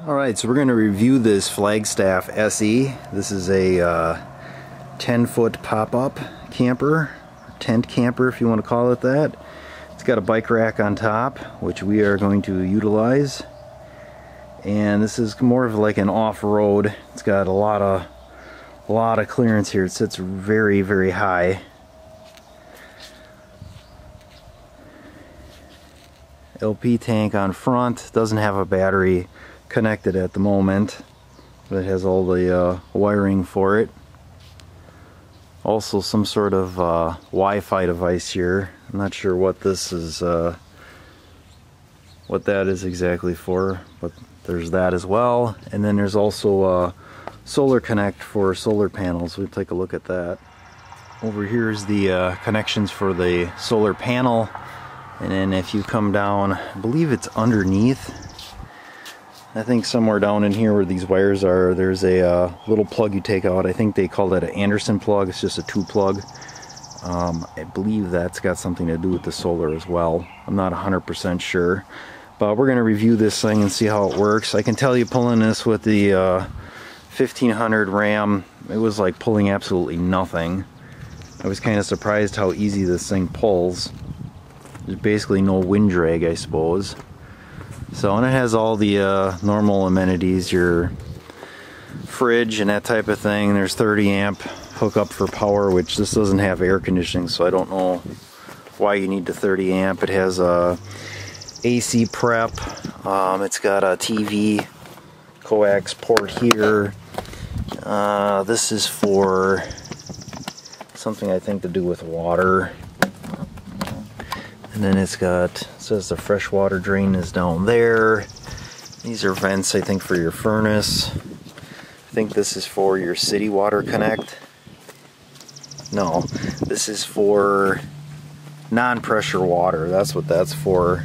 Alright, so we're going to review this Flagstaff SE. This is a uh, 10 foot pop-up camper, tent camper if you want to call it that. It's got a bike rack on top, which we are going to utilize. And this is more of like an off-road. It's got a lot of a lot of clearance here. It sits very, very high. LP tank on front, doesn't have a battery connected at the moment, but it has all the uh, wiring for it. Also some sort of uh, Wi-Fi device here. I'm not sure what this is, uh, what that is exactly for, but there's that as well. And then there's also uh, Solar Connect for solar panels. We'll take a look at that. Over here is the uh, connections for the solar panel and then if you come down I believe it's underneath I think somewhere down in here where these wires are there's a uh, little plug you take out. I think they call that an Anderson plug. It's just a two plug. Um, I believe that's got something to do with the solar as well. I'm not 100% sure. But we're gonna review this thing and see how it works. I can tell you pulling this with the uh, 1500 RAM it was like pulling absolutely nothing. I was kind of surprised how easy this thing pulls. There's basically no wind drag, I suppose. So, and it has all the uh, normal amenities, your fridge and that type of thing. There's 30 amp hookup for power, which this doesn't have air conditioning, so I don't know why you need the 30 amp. It has a AC prep. Um, it's got a TV coax port here. Uh, this is for something I think to do with water. And then it's got, it says the freshwater drain is down there. These are vents, I think, for your furnace. I think this is for your city water connect. No, this is for non-pressure water. That's what that's for.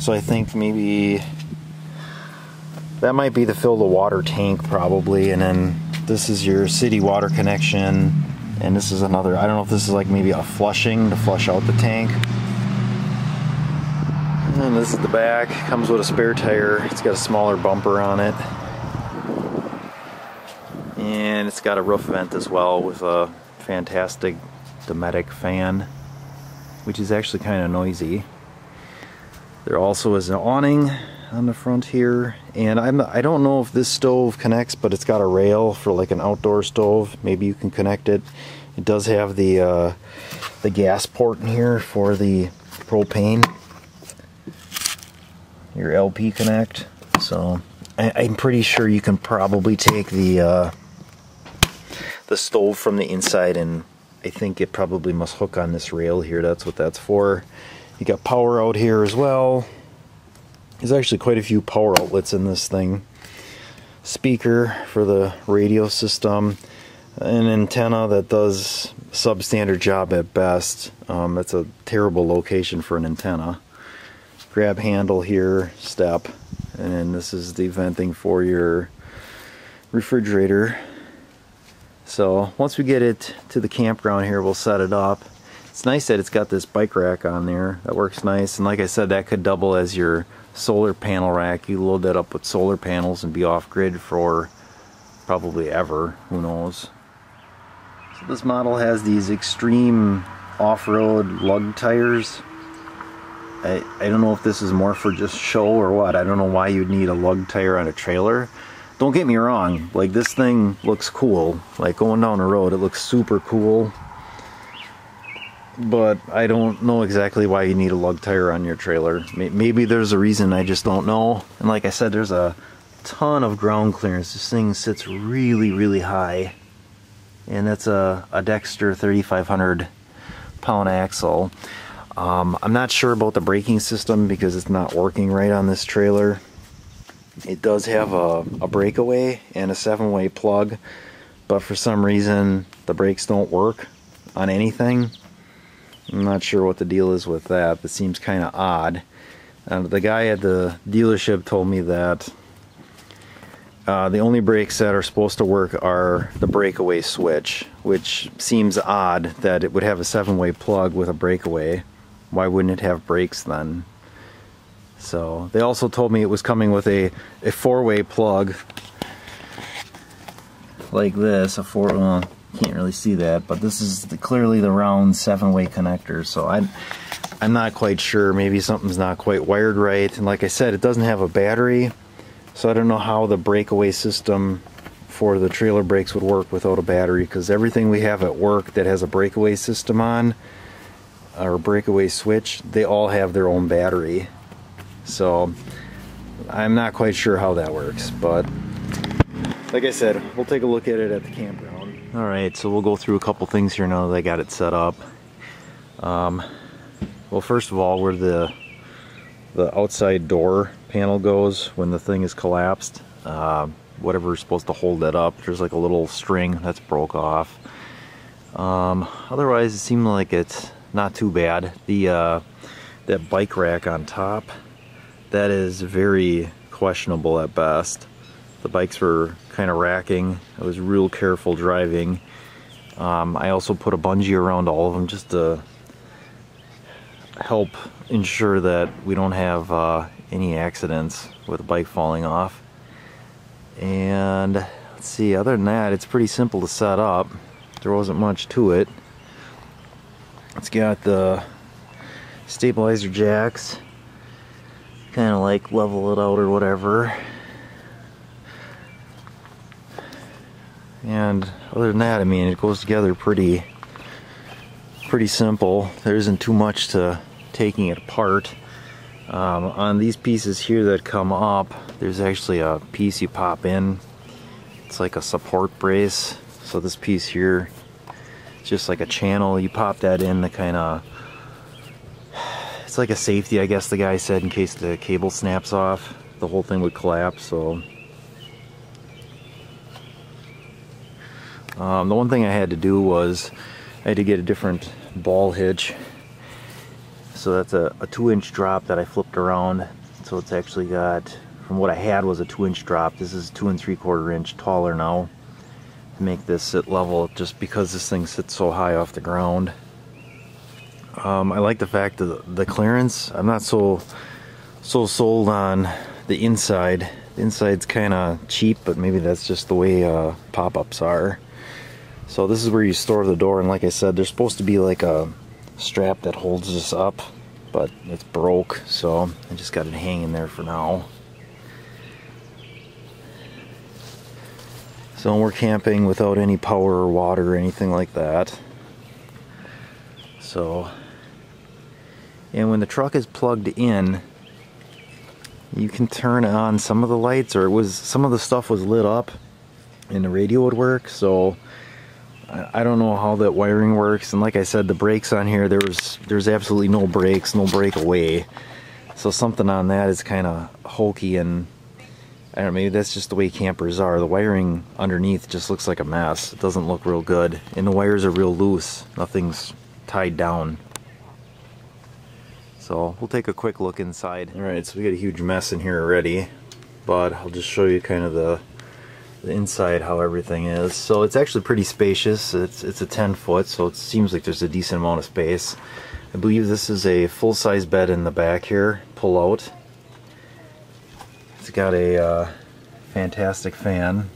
So I think maybe that might be to fill the water tank probably. And then this is your city water connection. And this is another, I don't know if this is like maybe a flushing to flush out the tank. And this is the back. Comes with a spare tire. It's got a smaller bumper on it. And it's got a roof vent as well with a fantastic Dometic fan, which is actually kind of noisy. There also is an awning on the front here. And I'm, I don't know if this stove connects, but it's got a rail for like an outdoor stove. Maybe you can connect it. It does have the, uh, the gas port in here for the propane your LP connect. So I, am pretty sure you can probably take the uh, the stove from the inside and I think it probably must hook on this rail here. That's what that's for. You got power out here as well. There's actually quite a few power outlets in this thing. Speaker for the radio system. An antenna that does substandard job at best. Um, that's a terrible location for an antenna grab handle here, step, and then this is the venting for your refrigerator. So once we get it to the campground here, we'll set it up. It's nice that it's got this bike rack on there. That works nice. And like I said, that could double as your solar panel rack. You load that up with solar panels and be off grid for probably ever. Who knows? So this model has these extreme off-road lug tires I, I don't know if this is more for just show or what. I don't know why you'd need a lug tire on a trailer. Don't get me wrong, like this thing looks cool. Like going down the road, it looks super cool. But I don't know exactly why you need a lug tire on your trailer. Maybe there's a reason, I just don't know. And like I said, there's a ton of ground clearance. This thing sits really, really high. And that's a, a Dexter 3500 pound axle. Um, I'm not sure about the braking system because it's not working right on this trailer. It does have a, a breakaway and a seven-way plug, but for some reason the brakes don't work on anything. I'm not sure what the deal is with that. It seems kind of odd. Uh, the guy at the dealership told me that uh, the only brakes that are supposed to work are the breakaway switch, which seems odd that it would have a seven-way plug with a breakaway why wouldn't it have brakes then? So they also told me it was coming with a, a four-way plug like this, a four, well, can't really see that, but this is the, clearly the round seven-way connector. So I, I'm not quite sure. Maybe something's not quite wired right. And like I said, it doesn't have a battery, so I don't know how the breakaway system for the trailer brakes would work without a battery because everything we have at work that has a breakaway system on or breakaway switch, they all have their own battery. So I'm not quite sure how that works, but like I said, we'll take a look at it at the campground. All right, so we'll go through a couple things here now that I got it set up. Um, well, first of all, where the the outside door panel goes when the thing is collapsed, uh, whatever is supposed to hold that up, there's like a little string that's broke off. Um, otherwise, it seemed like it's not too bad. The uh, that bike rack on top, that is very questionable at best. The bikes were kind of racking. I was real careful driving. Um, I also put a bungee around all of them just to help ensure that we don't have uh, any accidents with a bike falling off. And let's see, other than that, it's pretty simple to set up. There wasn't much to it. It's got the stabilizer jacks, kind of like level it out or whatever. And other than that, I mean, it goes together pretty, pretty simple. There isn't too much to taking it apart. Um, on these pieces here that come up, there's actually a piece you pop in. It's like a support brace. So this piece here, just like a channel. You pop that in to kind of, it's like a safety, I guess the guy said, in case the cable snaps off. The whole thing would collapse, so. Um, the one thing I had to do was I had to get a different ball hitch so that's a, a two inch drop that I flipped around so it's actually got from what I had was a two inch drop this is two and three quarter inch taller now make this sit level just because this thing sits so high off the ground. Um, I like the fact that the clearance I'm not so so sold on the inside. The inside's kind of cheap but maybe that's just the way uh, pop-ups are. So this is where you store the door and like I said there's supposed to be like a strap that holds this up but it's broke so I just got it hanging there for now so we're camping without any power or water or anything like that. So and when the truck is plugged in you can turn on some of the lights or it was some of the stuff was lit up and the radio would work. So I don't know how that wiring works. And like I said the brakes on here there's there's absolutely no brakes no breakaway. So something on that is kind of hokey and I don't know maybe that's just the way campers are the wiring underneath just looks like a mess it doesn't look real good and the wires are real loose nothing's tied down so we'll take a quick look inside alright so we got a huge mess in here already but I'll just show you kind of the the inside how everything is. So it's actually pretty spacious. It's, it's a 10 foot, so it seems like there's a decent amount of space. I believe this is a full-size bed in the back here, pull out. Got a uh, fantastic fan.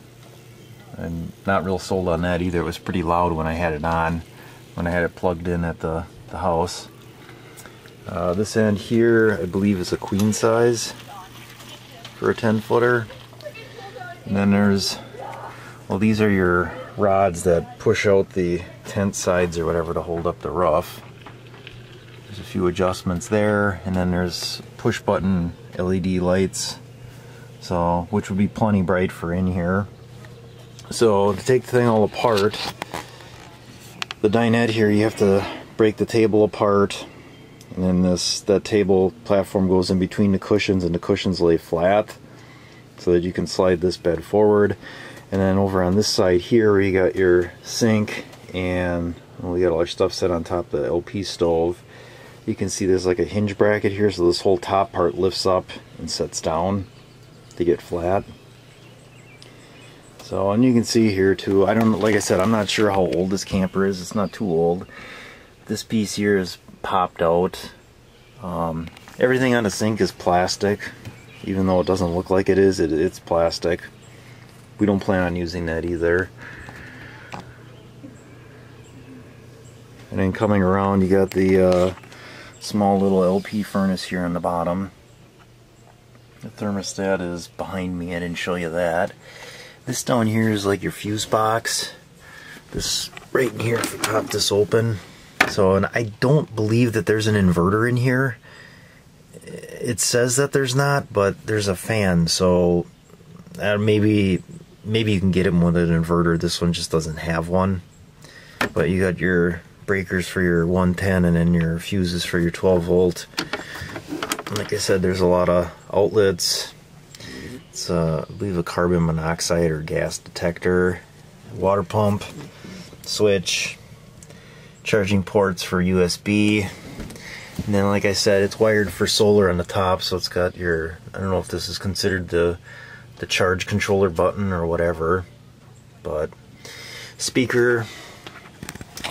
I'm not real sold on that either. It was pretty loud when I had it on, when I had it plugged in at the, the house. Uh, this end here, I believe is a queen size for a 10 footer. And then there's, well these are your rods that push out the tent sides or whatever to hold up the roof. There's a few adjustments there and then there's push button LED lights so which would be plenty bright for in here. So to take the thing all apart, the dinette here you have to break the table apart and then this that table platform goes in between the cushions and the cushions lay flat so that you can slide this bed forward. And then over on this side here, you got your sink and we got all our stuff set on top of the LP stove. You can see there's like a hinge bracket here, so this whole top part lifts up and sets down to get flat. So, and you can see here too, I don't, like I said, I'm not sure how old this camper is. It's not too old. This piece here is popped out. Um, Everything on the sink is plastic, even though it doesn't look like it is, it, it's plastic. We don't plan on using that either. And then coming around, you got the uh, small little LP furnace here on the bottom. The thermostat is behind me, I didn't show you that. This down here is like your fuse box. This right in here, if you pop this open. So, and I don't believe that there's an inverter in here. It says that there's not, but there's a fan, so uh, maybe maybe you can get it with an inverter. This one just doesn't have one. But you got your breakers for your 110 and then your fuses for your 12 volt. Like I said, there's a lot of outlets. It's, uh, I believe, a carbon monoxide or gas detector, water pump, switch, charging ports for USB. And then, like I said, it's wired for solar on the top, so it's got your, I don't know if this is considered the, the charge controller button or whatever, but speaker,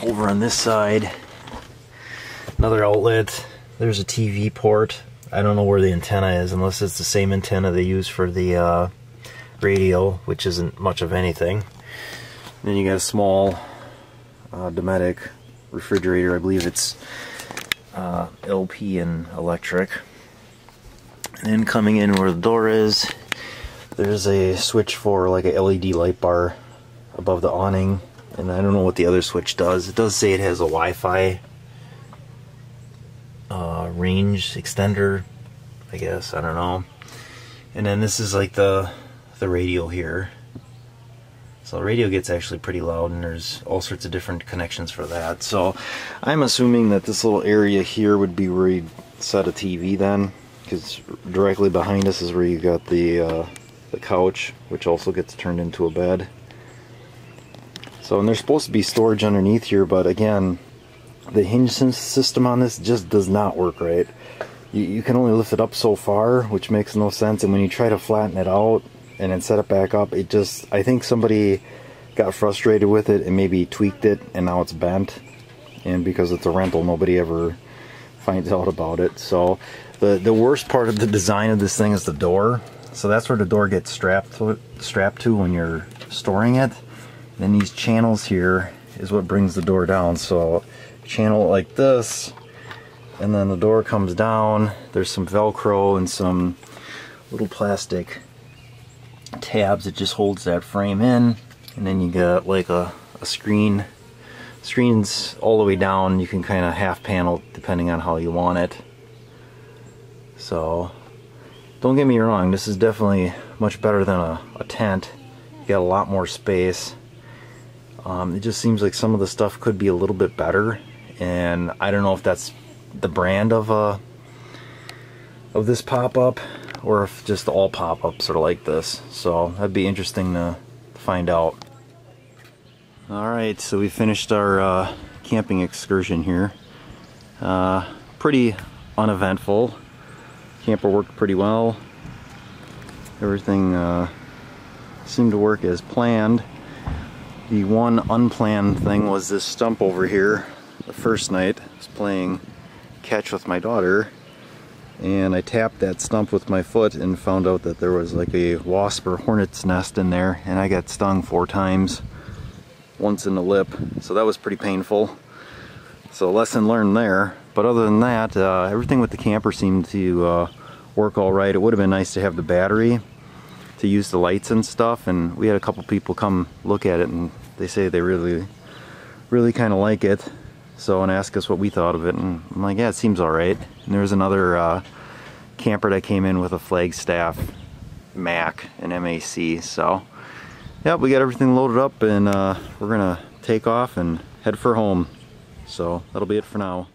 over on this side, another outlet. There's a TV port. I don't know where the antenna is unless it's the same antenna they use for the uh, radio, which isn't much of anything. Then you got a small uh, Dometic refrigerator. I believe it's uh, LP and electric. And then coming in where the door is, there's a switch for like a LED light bar above the awning and I don't know what the other switch does. It does say it has a Wi-Fi uh, range extender, I guess. I don't know. And then this is like the the radio here. So the radio gets actually pretty loud and there's all sorts of different connections for that. So I'm assuming that this little area here would be where you set a TV then because directly behind us is where you got the uh, the couch which also gets turned into a bed. So, and there's supposed to be storage underneath here, but again, the hinge system on this just does not work right. You, you can only lift it up so far, which makes no sense, and when you try to flatten it out and then set it back up, it just, I think somebody got frustrated with it and maybe tweaked it, and now it's bent. And because it's a rental, nobody ever finds out about it. So, the, the worst part of the design of this thing is the door. So that's where the door gets strapped to, strapped to when you're storing it. Then these channels here is what brings the door down. So channel like this, and then the door comes down. There's some Velcro and some little plastic tabs that just holds that frame in. And then you got like a, a screen. Screen's all the way down. You can kind of half panel depending on how you want it. So don't get me wrong, this is definitely much better than a, a tent. You got a lot more space. Um, it just seems like some of the stuff could be a little bit better, and I don't know if that's the brand of uh, of this pop-up or if just all pop-ups are like this. So that'd be interesting to find out. Alright, so we finished our uh, camping excursion here. Uh, pretty uneventful. Camper worked pretty well. Everything uh, seemed to work as planned. The one unplanned thing was this stump over here. The first night I was playing catch with my daughter and I tapped that stump with my foot and found out that there was like a wasp or hornet's nest in there and I got stung four times once in the lip so that was pretty painful. So lesson learned there. But other than that uh, everything with the camper seemed to uh, work all right. It would have been nice to have the battery to use the lights and stuff and we had a couple people come look at it and they say they really really kind of like it so and ask us what we thought of it and I'm like yeah it seems alright and there was another uh, camper that came in with a Flagstaff Mac and MAC so yeah we got everything loaded up and uh, we're gonna take off and head for home. So that'll be it for now